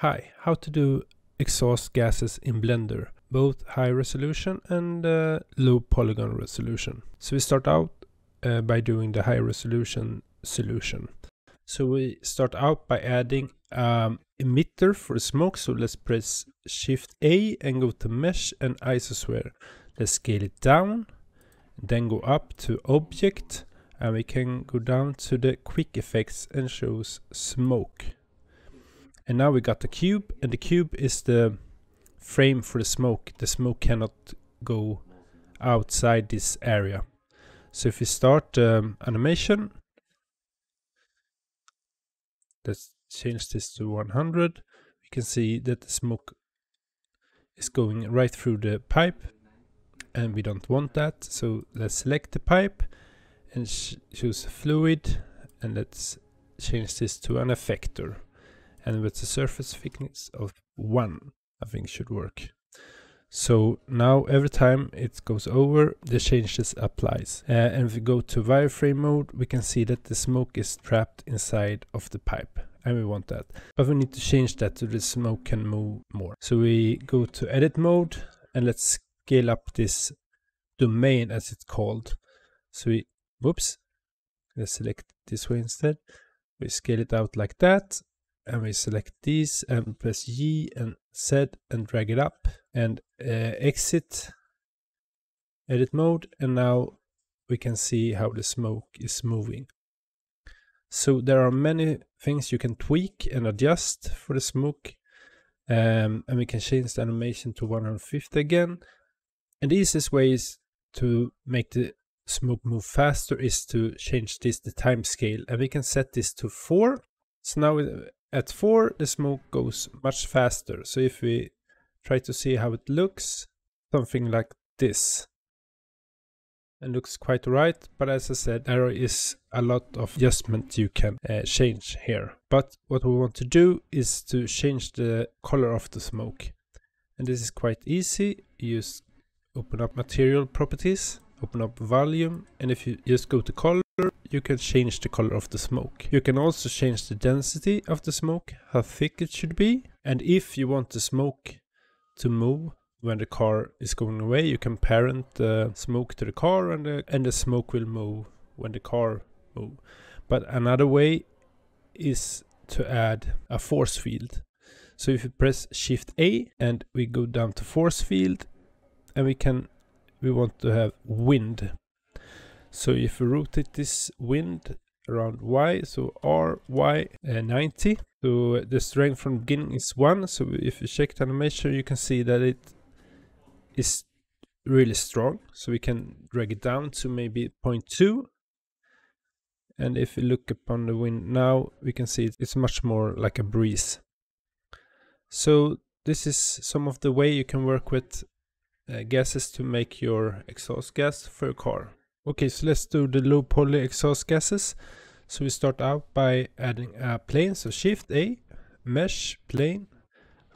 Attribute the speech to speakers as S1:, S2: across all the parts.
S1: Hi, how to do exhaust gases in Blender, both high resolution and uh, low polygon resolution. So we start out uh, by doing the high resolution solution. So we start out by adding um, emitter for smoke. So let's press Shift A and go to Mesh and Icosphere. Let's scale it down, then go up to Object, and we can go down to the Quick Effects and choose Smoke. And now we got the cube, and the cube is the frame for the smoke. The smoke cannot go outside this area. So if we start um, animation, let's change this to 100, we can see that the smoke is going right through the pipe and we don't want that. So let's select the pipe and choose fluid and let's change this to an effector and with a surface thickness of 1 I think should work. So now every time it goes over the changes applies. Uh, and if we go to wireframe mode we can see that the smoke is trapped inside of the pipe and we want that. But we need to change that so the smoke can move more. So we go to edit mode and let's scale up this domain as it's called. So we whoops let's select this way instead. We scale it out like that and we select these and press J and Z and drag it up and uh, exit edit mode. And now we can see how the smoke is moving. So there are many things you can tweak and adjust for the smoke um, and we can change the animation to 150 again. And the easiest way to make the smoke move faster is to change this the time scale and we can set this to 4 so now at 4 the smoke goes much faster. So if we try to see how it looks, something like this. It looks quite right, but as I said, there is a lot of adjustment you can uh, change here. But what we want to do is to change the color of the smoke. And this is quite easy. You just open up material properties, open up volume, and if you just go to color, you can change the color of the smoke. You can also change the density of the smoke, how thick it should be. And if you want the smoke to move when the car is going away, you can parent the smoke to the car and the, and the smoke will move when the car move. But another way is to add a force field. So if you press Shift A and we go down to force field and we can we want to have wind so if we rotate this wind around y, so r, y, uh, 90. So the strength from beginning is 1. So if you check the animation, you can see that it is really strong. So we can drag it down to maybe 0.2. And if we look upon the wind now, we can see it's much more like a breeze. So this is some of the way you can work with uh, gases to make your exhaust gas for your car. Okay, so let's do the low poly exhaust gases. So we start out by adding a plane, so Shift A, Mesh, Plane,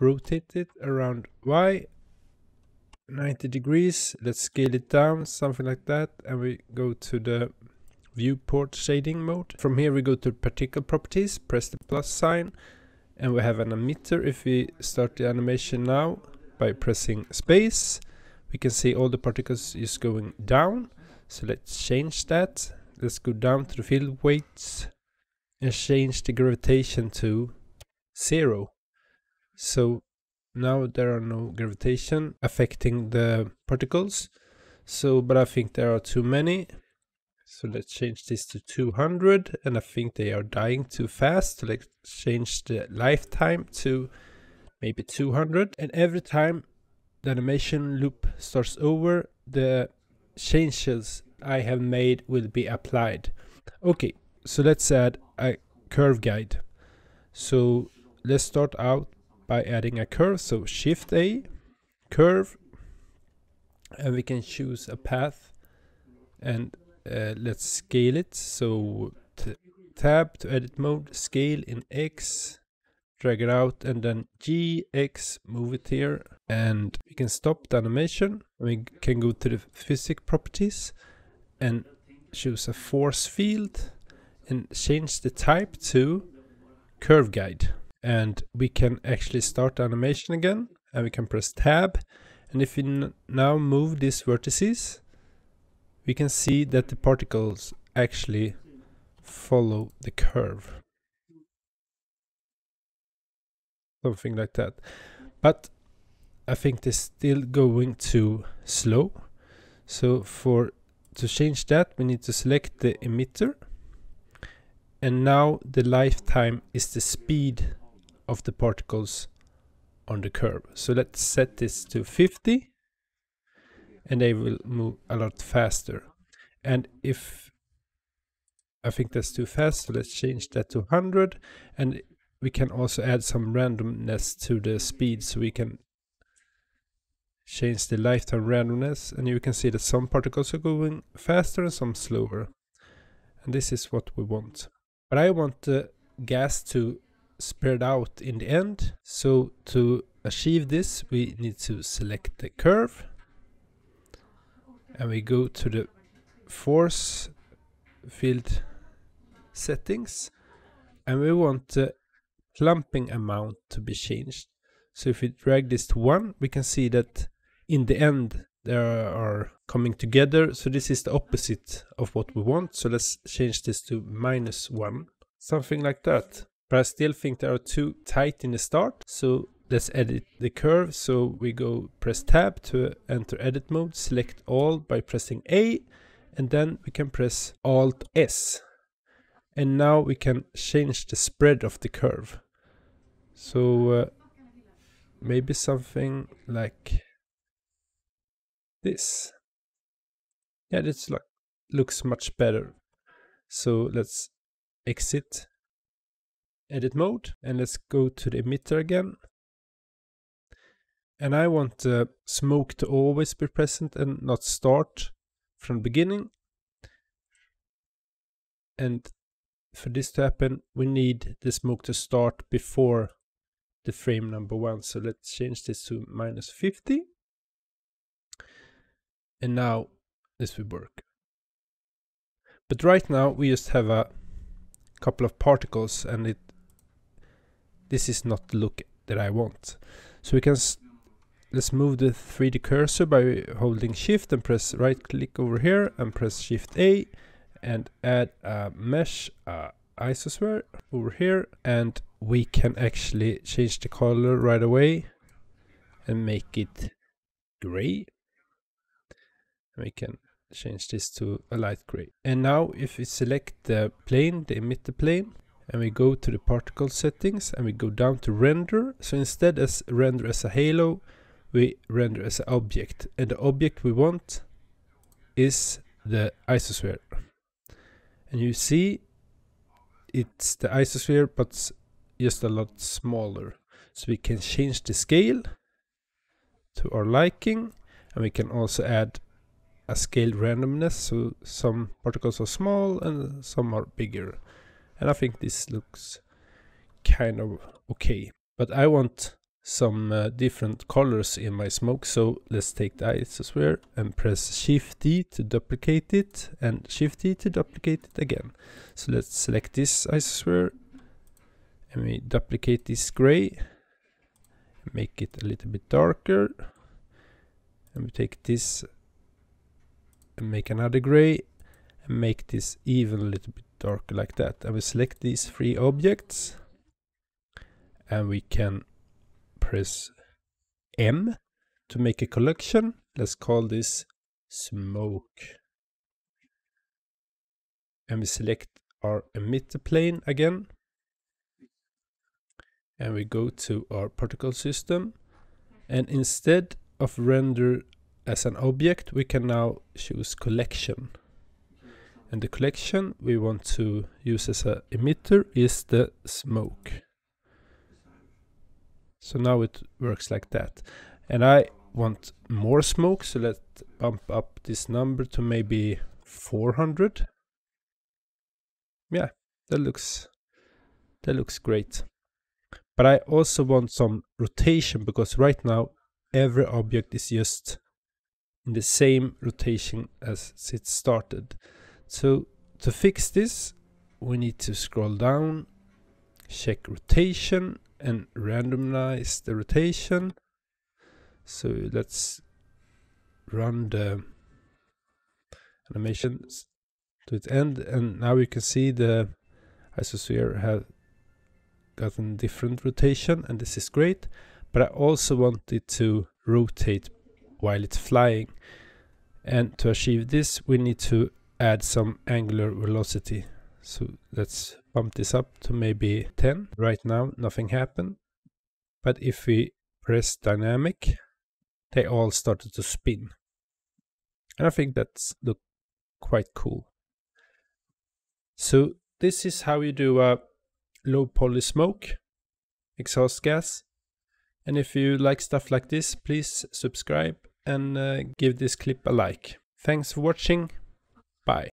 S1: rotate it around Y, 90 degrees, let's scale it down, something like that, and we go to the viewport shading mode. From here we go to particle properties, press the plus sign, and we have an emitter. If we start the animation now by pressing space, we can see all the particles is going down so let's change that. Let's go down to the field weights and change the gravitation to zero. So now there are no gravitation affecting the particles. So, but I think there are too many. So let's change this to 200 and I think they are dying too fast. So let's change the lifetime to maybe 200. And every time the animation loop starts over, the changes I have made will be applied. Okay, so let's add a curve guide. So let's start out by adding a curve. So Shift A, curve, and we can choose a path and uh, let's scale it. So tab to edit mode, scale in X, drag it out and then GX, move it here and we can stop the animation. We can go to the physics properties and choose a force field and change the type to curve guide. and we can actually start the animation again and we can press tab and if we now move these vertices we can see that the particles actually follow the curve something like that but I think they're still going too slow so for to change that we need to select the emitter and now the lifetime is the speed of the particles on the curve. So let's set this to 50 and they will move a lot faster. And if I think that's too fast, so let's change that to 100 and we can also add some randomness to the speed so we can change the lifetime randomness and you can see that some particles are going faster and some slower. And this is what we want. But I want the gas to spread out in the end. So to achieve this, we need to select the curve. And we go to the force field settings. And we want the clumping amount to be changed. So if we drag this to 1, we can see that in the end they are coming together. So this is the opposite of what we want. So let's change this to minus 1. Something like that. But I still think they are too tight in the start. So let's edit the curve. So we go press tab to enter edit mode. Select all by pressing A. And then we can press Alt S. And now we can change the spread of the curve. So uh, maybe something like this. Yeah, this like looks much better. So let's exit edit mode and let's go to the emitter again. And I want the smoke to always be present and not start from beginning. And for this to happen, we need the smoke to start before the frame number one. So let's change this to minus 50. And now this will work. But right now we just have a couple of particles and it this is not the look that I want. So we can let's move the 3D cursor by holding shift and press right click over here and press shift A and add a mesh uh, icosphere over here and we can actually change the color right away and make it gray we can change this to a light gray. And now if we select the plane the emitter plane and we go to the particle settings and we go down to render. So instead as render as a halo we render as an object. And the object we want is the icosphere. And you see it's the icosphere but just a lot smaller. So we can change the scale to our liking and we can also add a scaled randomness so some particles are small and some are bigger and I think this looks kind of okay. But I want some uh, different colors in my smoke. So let's take the icosphere and press Shift D to duplicate it and Shift D to duplicate it again. So let's select this icosphere and we duplicate this gray. Make it a little bit darker. And we take this and make another gray and make this even a little bit darker like that. And we select these three objects and we can press M to make a collection. Let's call this smoke. And we select our emitter plane again. And we go to our particle system. And instead of render as an object, we can now choose collection. And the collection we want to use as an emitter is the smoke. So now it works like that. And I want more smoke, so let's bump up this number to maybe 400. Yeah, that looks that looks great. But I also want some rotation because right now every object is just in the same rotation as it started. So to fix this, we need to scroll down, check rotation, and randomize the rotation. So let's run the animations to its end and now you can see the icosphere have gotten different rotation and this is great but I also want it to rotate while it's flying. And to achieve this we need to add some angular velocity. So let's bump this up to maybe 10 right now nothing happened. But if we press dynamic they all started to spin. And I think that's look quite cool. So this is how you do a low poly smoke exhaust gas. And if you like stuff like this please subscribe and uh, give this clip a like. Thanks for watching. Bye